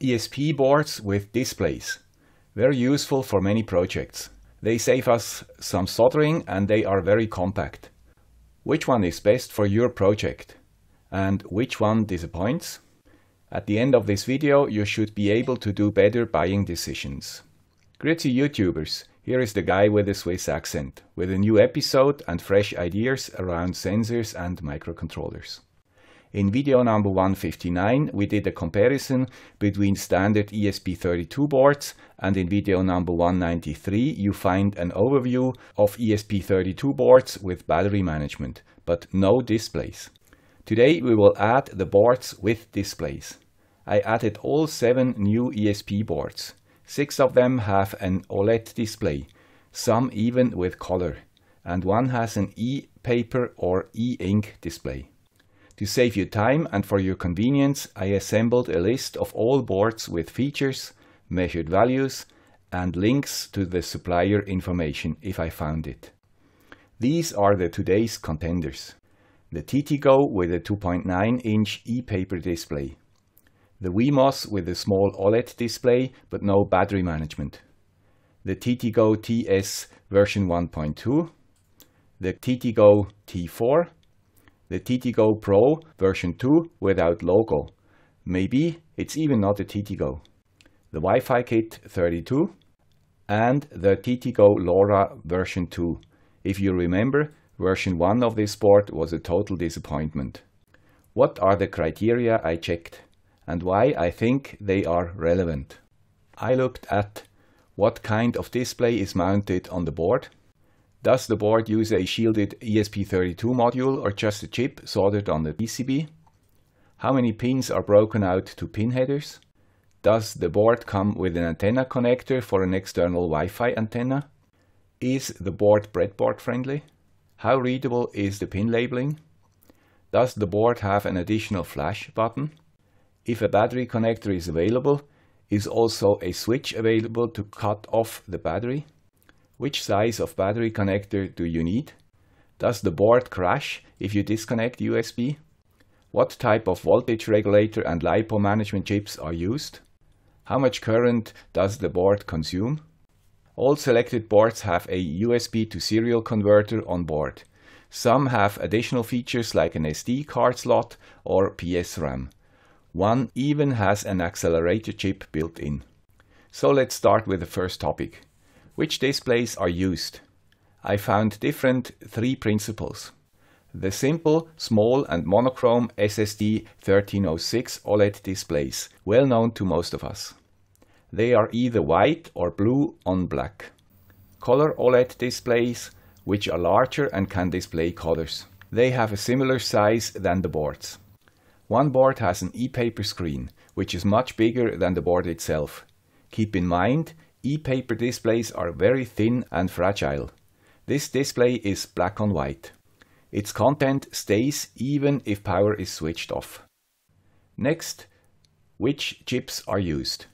ESP boards with displays. Very useful for many projects. They save us some soldering and they are very compact. Which one is best for your project? And which one disappoints? At the end of this video, you should be able to do better buying decisions. Grüezi YouTubers, here is the guy with a Swiss accent, with a new episode and fresh ideas around sensors and microcontrollers. In video number 159 we did a comparison between standard ESP32 boards and in video number 193 you find an overview of ESP32 boards with battery management, but no displays. Today we will add the boards with displays. I added all 7 new ESP boards. 6 of them have an OLED display, some even with color, and one has an e-paper or e-ink display. To save you time and for your convenience, I assembled a list of all boards with features, measured values, and links to the supplier information if I found it. These are the today's contenders. The TTGO with a 2.9 inch e-paper display. The WeMOS with a small OLED display but no battery management. The TTGO TS version 1.2. The TTGO T4 the TTGO Pro version 2 without logo. Maybe it's even not a TTGO. The Wi-Fi kit 32 and the TTGO LoRa version 2. If you remember, version 1 of this board was a total disappointment. What are the criteria I checked and why I think they are relevant? I looked at what kind of display is mounted on the board, does the board use a shielded ESP32 module or just a chip soldered on the PCB? How many pins are broken out to pin headers? Does the board come with an antenna connector for an external Wi-Fi antenna? Is the board breadboard friendly? How readable is the pin labeling? Does the board have an additional flash button? If a battery connector is available, is also a switch available to cut off the battery? Which size of battery connector do you need? Does the board crash if you disconnect USB? What type of voltage regulator and LiPo management chips are used? How much current does the board consume? All selected boards have a USB to serial converter on board. Some have additional features like an SD card slot or PSRAM. One even has an accelerator chip built in. So let's start with the first topic. Which displays are used? I found different three principles. The simple, small and monochrome SSD 1306 OLED displays, well known to most of us. They are either white or blue on black. Color OLED displays, which are larger and can display colors. They have a similar size than the boards. One board has an e-paper screen, which is much bigger than the board itself. Keep in mind, E-paper displays are very thin and fragile. This display is black on white. Its content stays even if power is switched off. Next, which chips are used?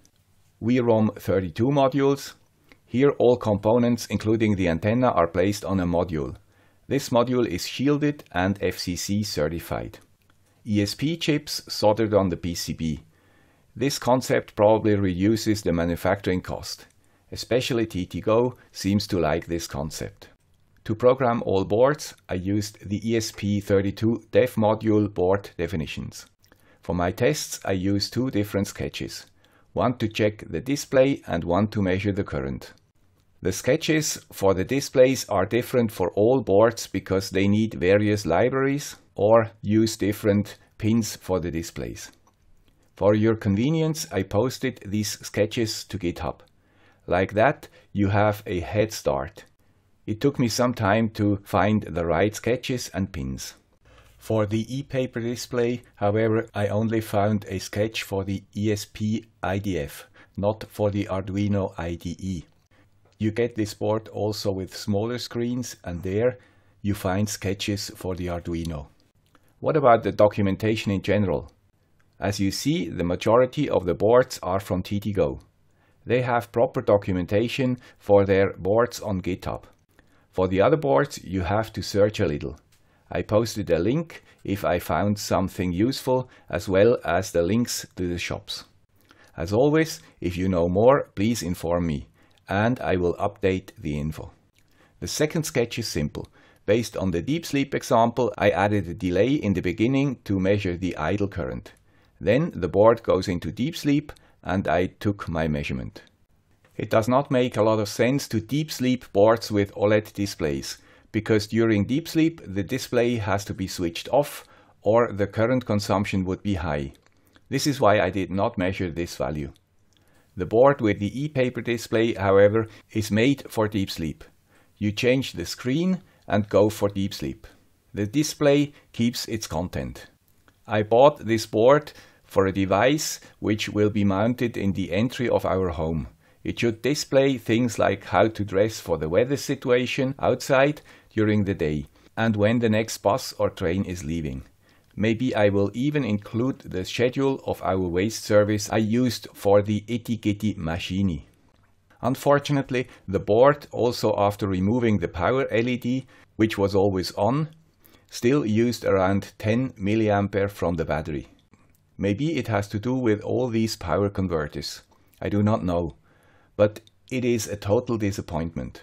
WROOM 32 modules. Here all components including the antenna are placed on a module. This module is shielded and FCC certified. ESP chips soldered on the PCB. This concept probably reduces the manufacturing cost. Especially TTGO seems to like this concept. To program all boards, I used the ESP32 dev module board definitions. For my tests, I used two different sketches, one to check the display and one to measure the current. The sketches for the displays are different for all boards because they need various libraries or use different pins for the displays. For your convenience, I posted these sketches to GitHub. Like that, you have a head start. It took me some time to find the right sketches and pins. For the e-paper display, however, I only found a sketch for the ESP IDF, not for the Arduino IDE. You get this board also with smaller screens and there you find sketches for the Arduino. What about the documentation in general? As you see, the majority of the boards are from TTGO. They have proper documentation for their boards on GitHub. For the other boards, you have to search a little. I posted a link if I found something useful, as well as the links to the shops. As always, if you know more, please inform me, and I will update the info. The second sketch is simple. Based on the deep sleep example, I added a delay in the beginning to measure the idle current. Then the board goes into deep sleep and I took my measurement. It does not make a lot of sense to deep sleep boards with OLED displays, because during deep sleep the display has to be switched off or the current consumption would be high. This is why I did not measure this value. The board with the e-paper display, however, is made for deep sleep. You change the screen and go for deep sleep. The display keeps its content. I bought this board for a device which will be mounted in the entry of our home. It should display things like how to dress for the weather situation outside during the day and when the next bus or train is leaving. Maybe I will even include the schedule of our waste service I used for the Gitty Machini. Unfortunately, the board, also after removing the power LED, which was always on, still used around 10 mA from the battery. Maybe it has to do with all these power converters. I do not know. But it is a total disappointment.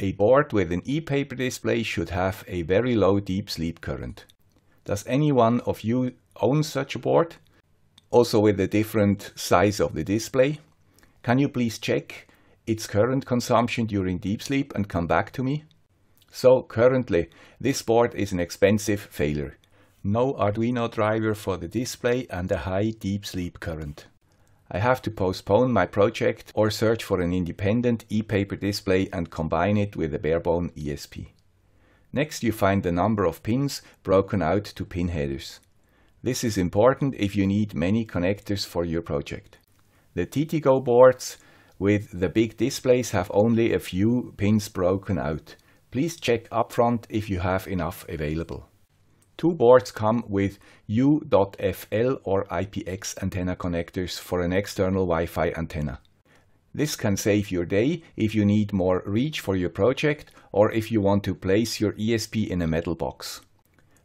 A board with an e-paper display should have a very low deep sleep current. Does any one of you own such a board? Also with a different size of the display? Can you please check its current consumption during deep sleep and come back to me? So currently, this board is an expensive failure. No Arduino driver for the display and a high deep sleep current. I have to postpone my project or search for an independent e-paper display and combine it with a barebone ESP. Next you find the number of pins broken out to pin headers. This is important if you need many connectors for your project. The TTGO boards with the big displays have only a few pins broken out. Please check upfront if you have enough available. Two boards come with U.FL or IPX antenna connectors for an external Wi-Fi antenna. This can save your day if you need more reach for your project or if you want to place your ESP in a metal box.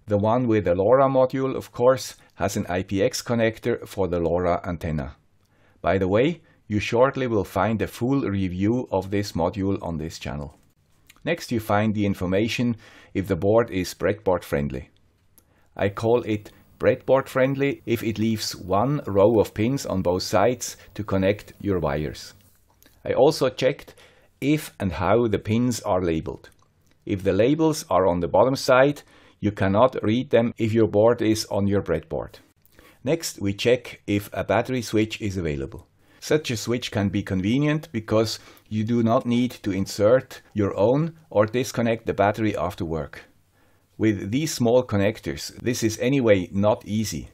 The one with the LoRa module, of course, has an IPX connector for the LoRa antenna. By the way, you shortly will find a full review of this module on this channel. Next you find the information if the board is breadboard friendly. I call it breadboard friendly if it leaves one row of pins on both sides to connect your wires. I also checked if and how the pins are labeled. If the labels are on the bottom side, you cannot read them if your board is on your breadboard. Next, we check if a battery switch is available. Such a switch can be convenient because you do not need to insert your own or disconnect the battery after work. With these small connectors, this is anyway not easy.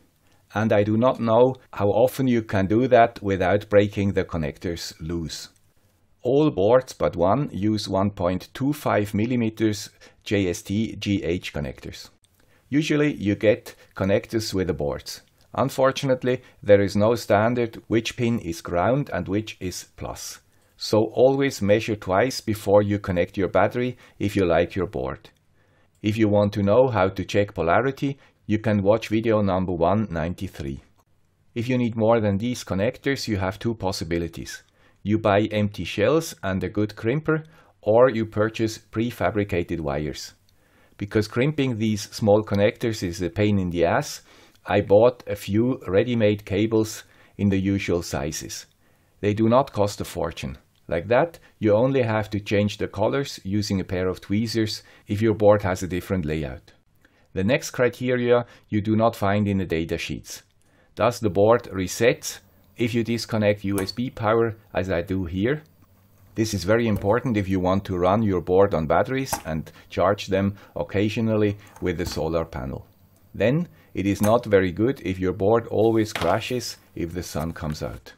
And I do not know how often you can do that without breaking the connectors loose. All boards but one use 1.25 mm JST GH connectors. Usually you get connectors with the boards. Unfortunately, there is no standard which pin is ground and which is plus. So always measure twice before you connect your battery if you like your board. If you want to know how to check polarity, you can watch video number 193. If you need more than these connectors, you have two possibilities. You buy empty shells and a good crimper, or you purchase prefabricated wires. Because crimping these small connectors is a pain in the ass, I bought a few ready-made cables in the usual sizes. They do not cost a fortune. Like that, you only have to change the colors using a pair of tweezers if your board has a different layout. The next criteria you do not find in the data sheets. Does the board reset if you disconnect USB power as I do here? This is very important if you want to run your board on batteries and charge them occasionally with a solar panel. Then it is not very good if your board always crashes if the sun comes out.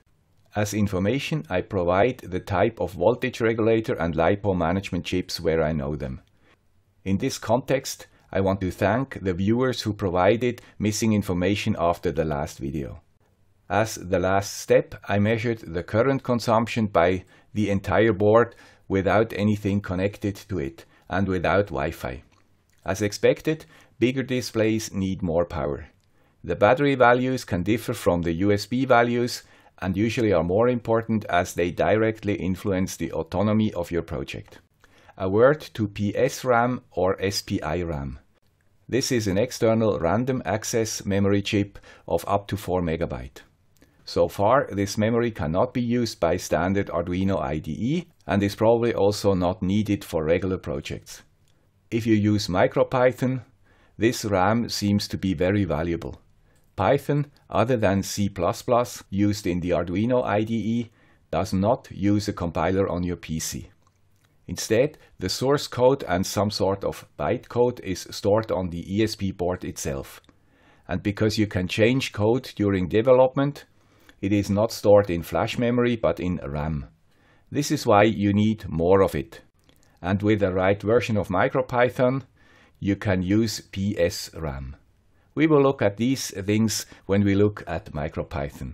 As information, I provide the type of voltage regulator and LiPo management chips where I know them. In this context, I want to thank the viewers who provided missing information after the last video. As the last step, I measured the current consumption by the entire board without anything connected to it and without Wi-Fi. As expected, Bigger displays need more power. The battery values can differ from the USB values and usually are more important as they directly influence the autonomy of your project. A word to PSRAM or SPI RAM. This is an external random access memory chip of up to 4 MB. So far, this memory cannot be used by standard Arduino IDE and is probably also not needed for regular projects. If you use MicroPython, this RAM seems to be very valuable. Python, other than C++ used in the Arduino IDE, does not use a compiler on your PC. Instead, the source code and some sort of bytecode is stored on the ESP board itself. And because you can change code during development, it is not stored in flash memory but in RAM. This is why you need more of it. And with the right version of MicroPython, you can use PSRAM. We will look at these things when we look at MicroPython.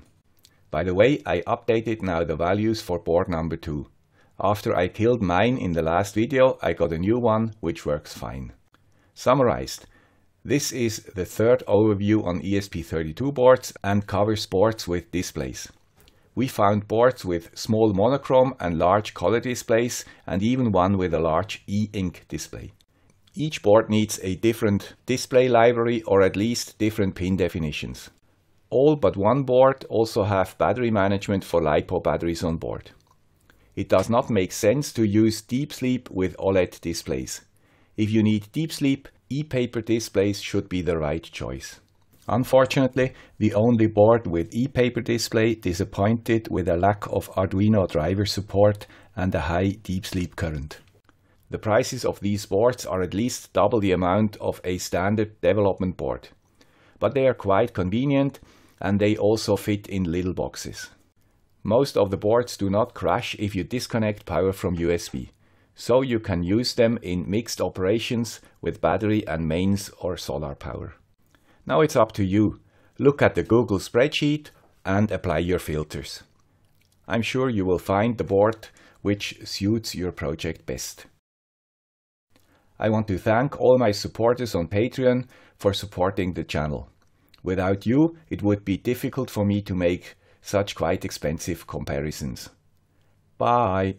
By the way, I updated now the values for board number 2. After I killed mine in the last video, I got a new one which works fine. Summarized, this is the third overview on ESP32 boards and covers boards with displays. We found boards with small monochrome and large color displays and even one with a large e-ink display. Each board needs a different display library or at least different pin definitions. All but one board also have battery management for LiPo batteries on board. It does not make sense to use Deep Sleep with OLED displays. If you need Deep Sleep, e-paper displays should be the right choice. Unfortunately, the only board with e-paper display disappointed with a lack of Arduino driver support and a high deep sleep current. The prices of these boards are at least double the amount of a standard development board. But they are quite convenient and they also fit in little boxes. Most of the boards do not crash if you disconnect power from USB, so you can use them in mixed operations with battery and mains or solar power. Now it's up to you. Look at the Google spreadsheet and apply your filters. I'm sure you will find the board which suits your project best. I want to thank all my supporters on Patreon for supporting the channel. Without you, it would be difficult for me to make such quite expensive comparisons. Bye!